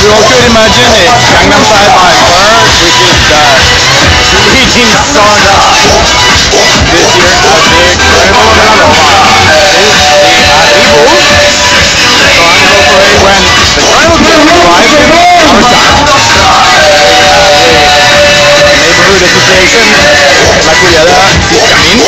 As you all could imagine, it. Gangnam Style by Bird, which is the leading song this year at the Carnival of Vilanova. This I'm going Carnival Parade when the Carnival Parade arrived in our town. Neighborhood Association, La Culiada Tiscamin,